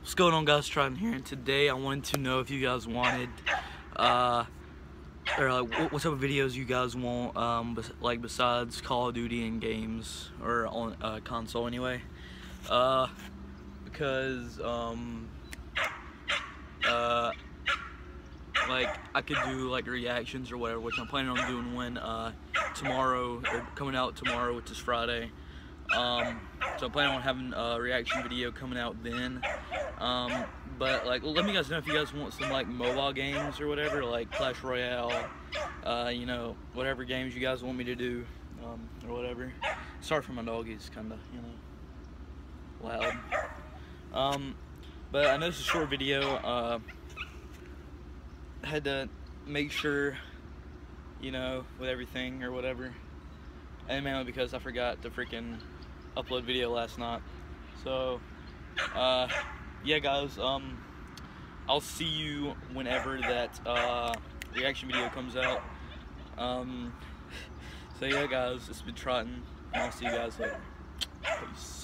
What's going on guys, Tritton here, and today I wanted to know if you guys wanted, uh, or like what, what type of videos you guys want, um, like besides Call of Duty and games, or on uh, console anyway, uh, because, um, uh, like I could do like reactions or whatever, which I'm planning on doing when, uh, tomorrow, or coming out tomorrow, which is Friday, um, so I'm planning on having a reaction video coming out then. Um, but like, let me guys know if you guys want some like mobile games or whatever, like Clash Royale, uh, you know, whatever games you guys want me to do, um, or whatever. Sorry for my dog, he's kind of, you know, loud. Um, but I know it's a short video. Uh, had to make sure, you know, with everything or whatever. And mainly because I forgot to freaking upload video last night. So, uh, yeah, guys. Um, I'll see you whenever that uh, reaction video comes out. Um, so yeah, guys, it's been Tritton, and I'll see you guys later. Peace.